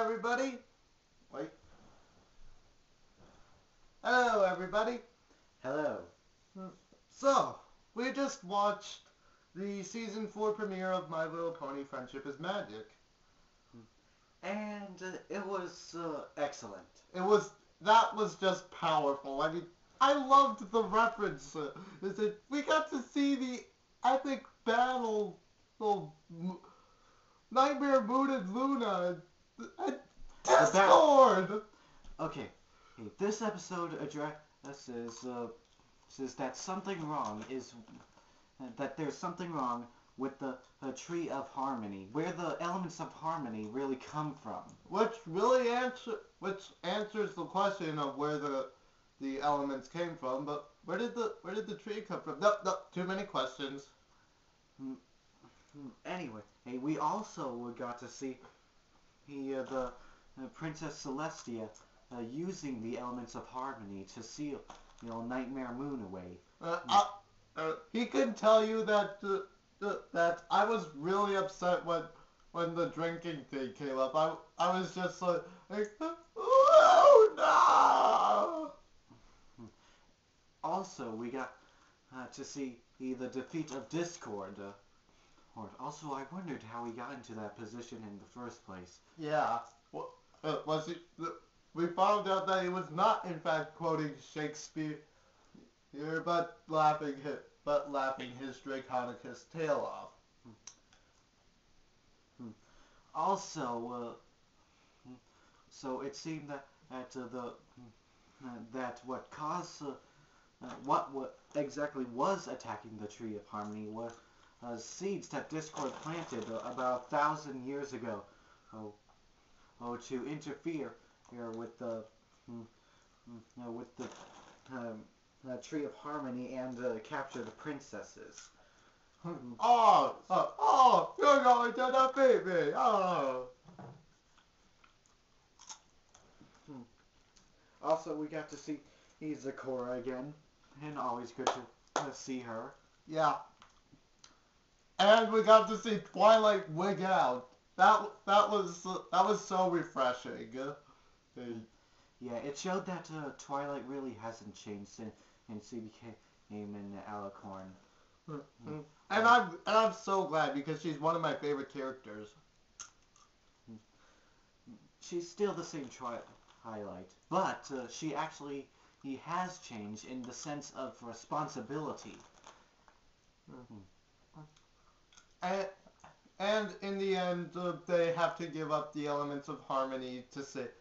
everybody. Wait. Hello, everybody. Hello. So, we just watched the season four premiere of My Little Pony: Friendship is Magic. And uh, it was uh, excellent. It was that was just powerful. I mean, I loved the reference. Uh, is we got to see the epic battle of Nightmare Moon and Luna Discord. Okay, hey, this episode addresses uh, says that something wrong is uh, that there's something wrong with the, the tree of harmony, where the elements of harmony really come from. Which really answer which answers the question of where the the elements came from. But where did the where did the tree come from? No, no, too many questions. Hmm, Anyway, hey, we also got to see he, uh, the uh, Princess Celestia uh, using the elements of harmony to seal, you know, Nightmare Moon away. Uh, I, uh, he can tell you that uh, uh, that I was really upset when when the drinking thing came up. I I was just like, like oh no. Also, we got uh, to see the, the defeat of Discord. Also, I wondered how he got into that position in the first place. Yeah. Well, uh, was he? We found out that he was not, in fact, quoting Shakespeare, here, but laughing his, but laughing his draconequus tail off. Also, uh, so it seemed that that uh, the uh, that what caused uh, uh, what what exactly was attacking the tree of harmony was uh, seeds that Discord planted uh, about a thousand years ago. Oh, oh, to interfere here with the mm, mm, uh, with the um, uh, tree of harmony and uh, capture the princesses. Oh, oh, oh, you're going to defeat me. Oh. Also, we got to see Zecora again, and always good to uh, see her. Yeah. And we got to see Twilight wig out. That that was that was so refreshing. Yeah, it showed that uh, Twilight really hasn't changed since, since he became an Alicorn. And I'm and I'm so glad because she's one of my favorite characters. She's still the same Twilight, but uh, she actually he has changed in the sense of responsibility. And in the end, uh, they have to give up the elements of harmony to sa-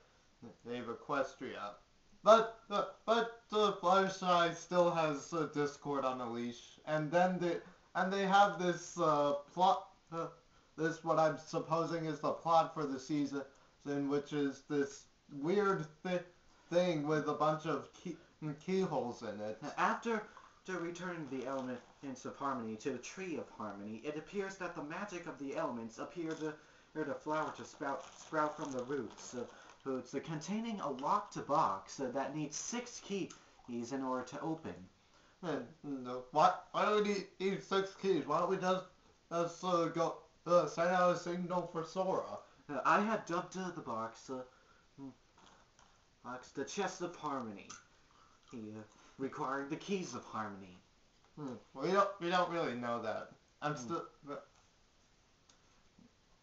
save Equestria. But uh, but uh, Fluttershy still has uh, Discord on a leash, and then they and they have this uh, plot. Uh, this what I'm supposing is the plot for the season, which is this weird thi- thing with a bunch of key- keyholes in it. After to return the elements of harmony to the tree of harmony, it appears that the magic of the elements appear to flower to sprout sprout from the roots. Uh, roots uh, containing a locked box uh, that needs six keys in order to open. Hmm, no. Why, why do we need, six keys? Why don't we just, just uh, go uh, send out a signal for Sora? Uh, I have dubbed uh, the box, uh, hmm, box the chest of harmony, he, uh, requiring the keys of harmony. Hmm. We don't we don't really know that. I'm still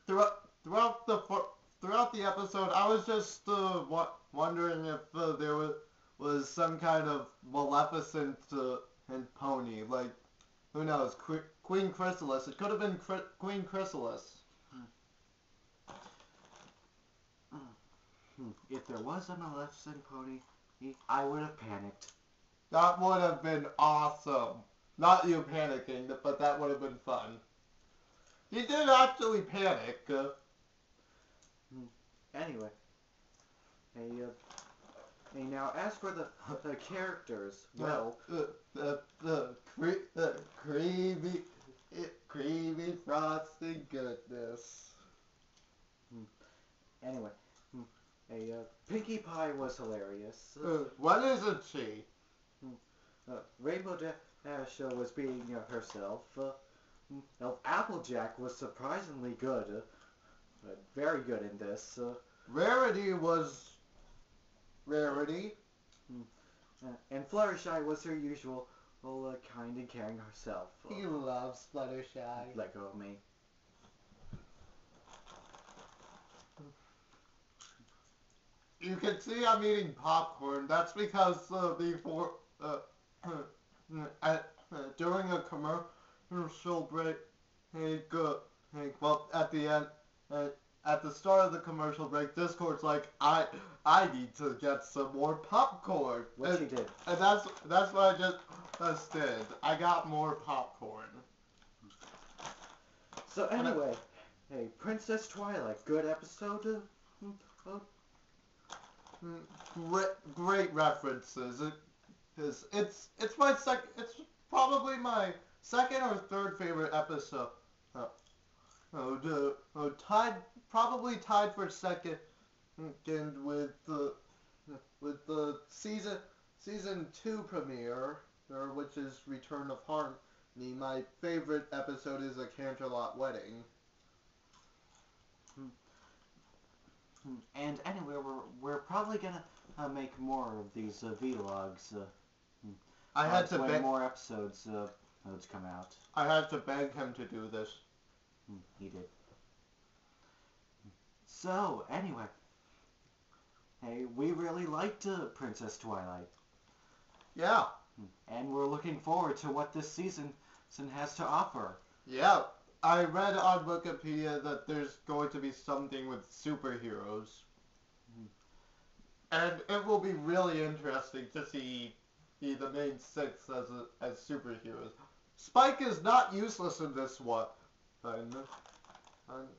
throughout throughout the throughout the episode, I was just uh, wondering if uh, there was was some kind of Maleficent uh, and pony, like who knows, Qu- Queen Chrysalis. It could have been Cri- Queen Chrysalis. Hmm, If there was a Maleficent pony, I would have panicked. That would have been awesome. Not you panicking, but that would have been fun. You did actually panic. Uh, Anyway, hey, uh, hey, now as for the, the characters, well, the the the cre- the creamy it, creamy frosted goodness. anyway, hmm, hey, uh, Pinkie Pie was hilarious. Uh, what isn't she? Rainbow Dash uh, was being uh, herself. Uh, mm, Applejack was surprisingly good. Uh, very good in this. Rarity was Rarity. Uh, and Fluttershy was her usual, well, kind and caring herself. He loves Fluttershy. Let go of me. You can see I'm eating popcorn. That's because uh, before uh, at, uh, during a commercial break, hey, go, hey, well, at the end, uh, at the start of the commercial break, Discord's like, I, I need to get some more popcorn. What and, she did. And that's that's what I just just did. I got more popcorn. So anyway, hey, Princess Twilight, good episode. Uh, Mm, Great, great references. Is. It's it's my sec. It's probably my second or third favorite episode. Uh, oh, the, oh, tied probably tied for second, and with the with the season season two premiere, which is Return of Harmony. My favorite episode is a Canterlot wedding. and anyway, we're we're probably gonna uh, make more of these uh, vlogs. Uh, I had to beg. more episodes uh, episodes come out. I had to beg him to do this. Hmm, He did. So anyway, hey, we really liked uh, Princess Twilight. Yeah. and we're looking forward to what this season season has to offer. Yeah, I read on Wikipedia that there's going to be something with superheroes. Mhm. And it will be really interesting to see see the main six as a, as superheroes. Spike is not useless in this one.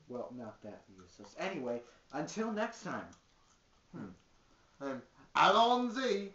Well, not that useless. Anyway, until next time. Hmm. and Allons-y